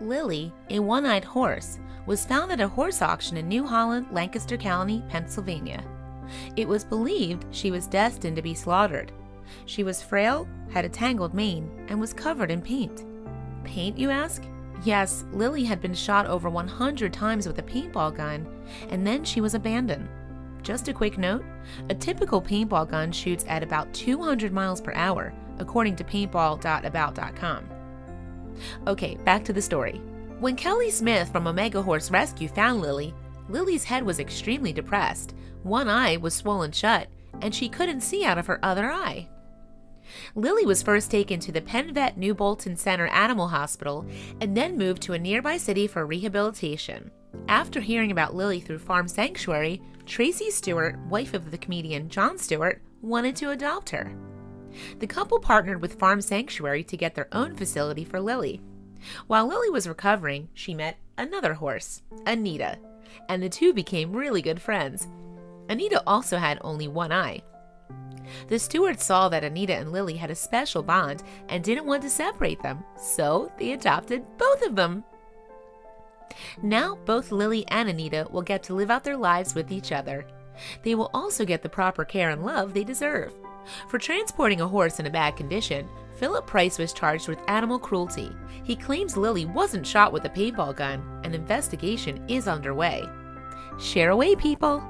Lily, a one eyed horse, was found at a horse auction in New Holland, Lancaster County, Pennsylvania. It was believed she was destined to be slaughtered. She was frail, had a tangled mane, and was covered in paint. Paint, you ask? Yes, Lily had been shot over 100 times with a paintball gun, and then she was abandoned. Just a quick note a typical paintball gun shoots at about 200 miles per hour, according to paintball.about.com. Okay, back to the story. When Kelly Smith from Omega Horse Rescue found Lily, Lily's head was extremely depressed. One eye was swollen shut, and she couldn't see out of her other eye. Lily was first taken to the Penn Vet New Bolton Center Animal Hospital and then moved to a nearby city for rehabilitation. After hearing about Lily through Farm Sanctuary, Tracey Stewart, wife of the comedian Jon Stewart, wanted to adopt her. The couple partnered with Farm Sanctuary to get their own facility for Lily. While Lily was recovering, she met another horse, Anita, and the two became really good friends. Anita also had only one eye. The Stewarts saw that Anita and Lily had a special bond and didn't want to separate them, so they adopted both of them. Now, both Lily and Anita will get to live out their lives with each other. They will also get the proper care and love they deserve. For transporting a horse in a bad condition, Philip Price was charged with animal cruelty. He claims Lily wasn't shot with a paintball gun. An investigation is underway. Share away, people!